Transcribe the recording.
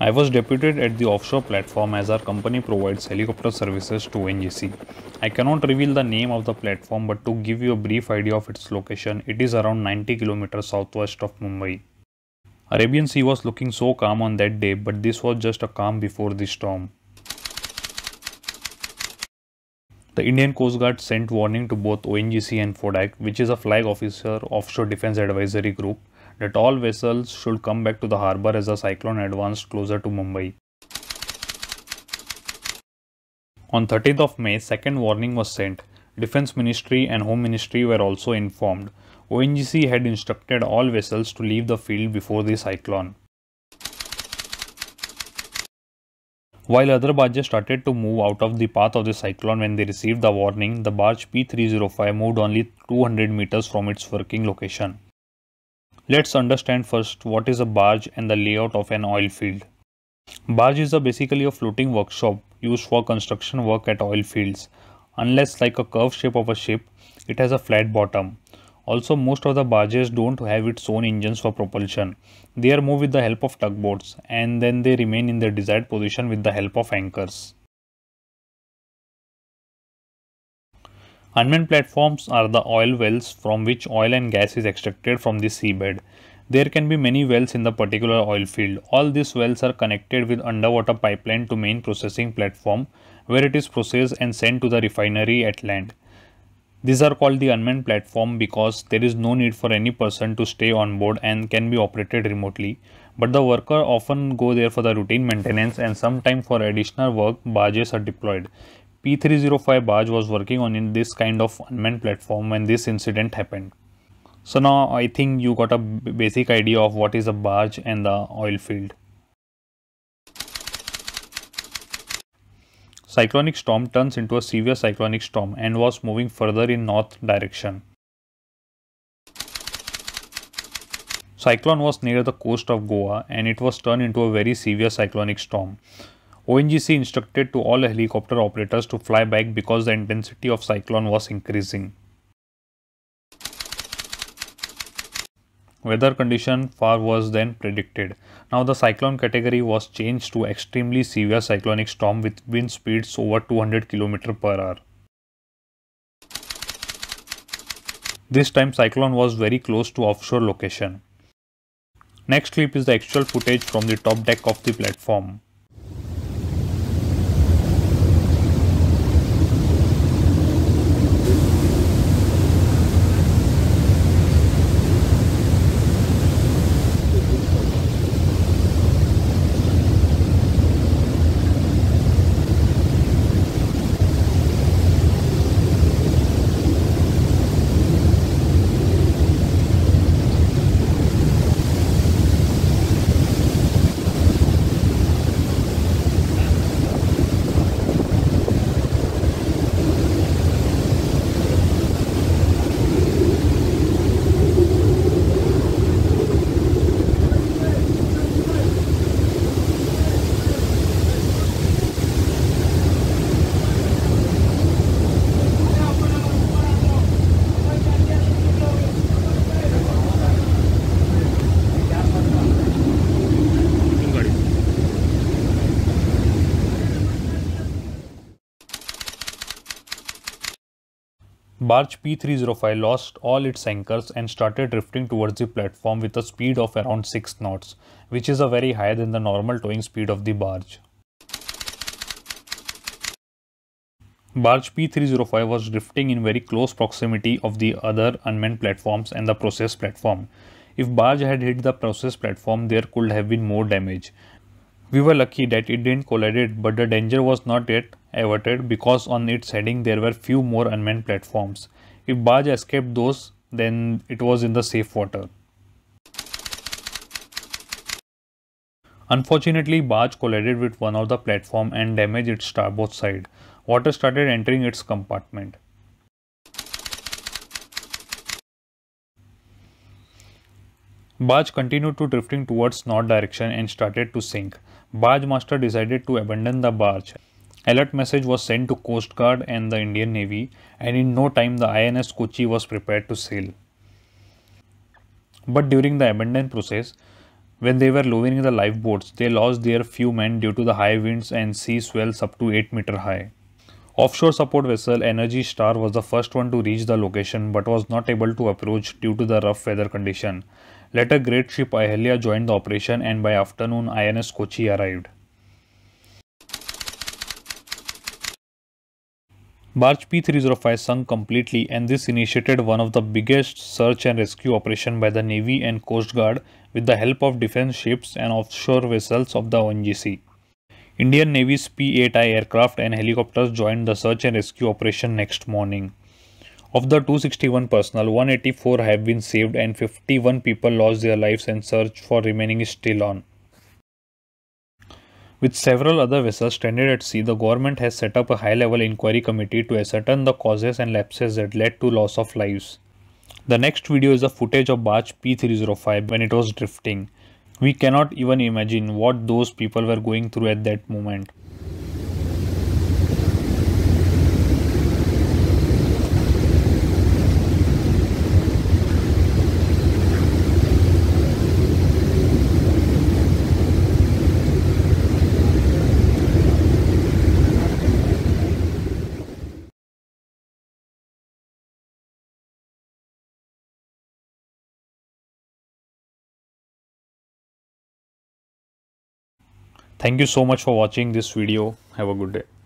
I was deputed at the offshore platform as our company provides helicopter services to ONGC. I cannot reveal the name of the platform but to give you a brief idea of its location, it is around 90 km southwest of Mumbai. Arabian Sea was looking so calm on that day but this was just a calm before the storm. The Indian Coast Guard sent warning to both ONGC and FODAG, which is a flag officer offshore defense advisory group, that all vessels should come back to the harbour as the cyclone advanced closer to Mumbai. On 30th of May, second warning was sent. Defense Ministry and Home Ministry were also informed. ONGC had instructed all vessels to leave the field before the cyclone. While other barges started to move out of the path of the cyclone when they received the warning, the barge P305 moved only 200 meters from its working location. Let's understand first what is a barge and the layout of an oil field. Barge is a basically a floating workshop used for construction work at oil fields. Unless like a curved shape of a ship, it has a flat bottom. Also, most of the barges don't have its own engines for propulsion. They are moved with the help of tugboats and then they remain in their desired position with the help of anchors. Unmanned platforms are the oil wells from which oil and gas is extracted from the seabed. There can be many wells in the particular oil field. All these wells are connected with underwater pipeline to main processing platform where it is processed and sent to the refinery at land. These are called the unmanned platform because there is no need for any person to stay on board and can be operated remotely. But the worker often go there for the routine maintenance and sometime for additional work barges are deployed. P305 barge was working on in this kind of unmanned platform when this incident happened. So now I think you got a basic idea of what is a barge and the oil field. cyclonic storm turns into a severe cyclonic storm and was moving further in north direction. Cyclone was near the coast of Goa and it was turned into a very severe cyclonic storm. ONGC instructed to all helicopter operators to fly back because the intensity of cyclone was increasing. Weather condition far worse than predicted. Now the cyclone category was changed to extremely severe cyclonic storm with wind speeds over 200 km per hour. This time cyclone was very close to offshore location. Next clip is the actual footage from the top deck of the platform. Barge P305 lost all its anchors and started drifting towards the platform with a speed of around 6 knots, which is a very higher than the normal towing speed of the barge. Barge P305 was drifting in very close proximity of the other unmanned platforms and the process platform. If barge had hit the process platform, there could have been more damage. We were lucky that it didn't collide but the danger was not yet averted because on its heading there were few more unmanned platforms. If barge escaped those, then it was in the safe water. Unfortunately, barge collided with one of the platform and damaged its starboard side. Water started entering its compartment. Barge continued to drifting towards north direction and started to sink. Barge master decided to abandon the barge Alert message was sent to Coast Guard and the Indian Navy and in no time the INS Kochi was prepared to sail. But during the abandon process, When they were lowering the lifeboats, they lost their few men due to the high winds and sea swells up to 8 meter high. Offshore support vessel Energy Star was the first one to reach the location but was not able to approach due to the rough weather condition. Later Greatship Ahalya joined the operation and by afternoon INS Kochi arrived. Barge P305 sunk completely and this initiated one of the biggest search and rescue operation by the Navy and Coast Guard with the help of defense ships and offshore vessels of the ONGC. Indian Navy's P-8I aircraft and helicopters joined the search and rescue operation next morning. Of the 261 personnel, 184 have been saved and 51 people lost their lives and search for remaining still on. With several other vessels stranded at sea, the government has set up a high-level inquiry committee to ascertain the causes and lapses that led to loss of lives. The next video is a footage of barge P305 when it was drifting. We cannot even imagine what those people were going through at that moment. Thank you so much for watching this video. Have a good day.